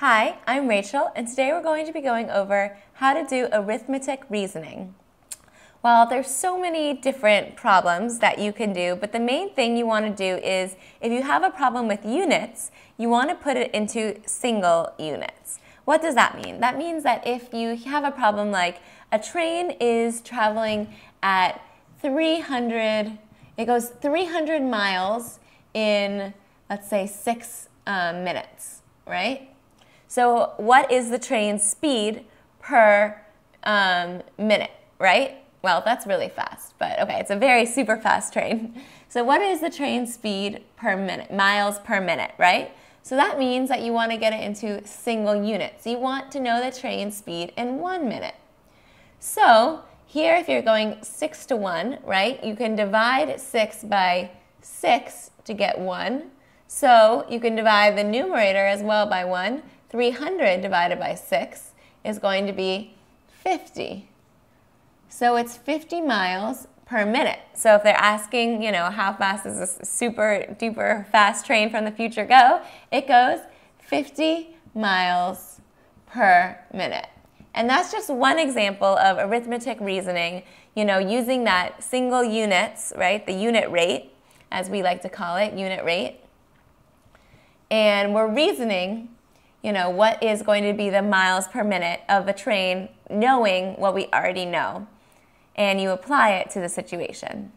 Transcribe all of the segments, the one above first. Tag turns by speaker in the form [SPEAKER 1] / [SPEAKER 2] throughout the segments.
[SPEAKER 1] Hi, I'm Rachel, and today we're going to be going over how to do arithmetic reasoning. Well, there's so many different problems that you can do, but the main thing you want to do is if you have a problem with units, you want to put it into single units. What does that mean? That means that if you have a problem like a train is traveling at 300, it goes 300 miles in, let's say, six um, minutes, right? So what is the train speed per um, minute, right? Well, that's really fast, but okay, it's a very super fast train. So what is the train speed per minute, miles per minute, right? So that means that you want to get it into single units. You want to know the train speed in one minute. So here, if you're going six to one, right, you can divide six by six to get one. So you can divide the numerator as well by one 300 divided by 6 is going to be 50. So it's 50 miles per minute. So if they're asking, you know, how fast does this super duper fast train from the future go, it goes 50 miles per minute. And that's just one example of arithmetic reasoning, you know, using that single units, right, the unit rate, as we like to call it, unit rate. And we're reasoning you know, what is going to be the miles per minute of a train, knowing what we already know, and you apply it to the situation.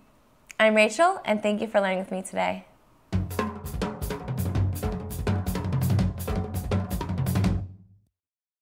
[SPEAKER 1] I'm Rachel, and thank you for learning with me today.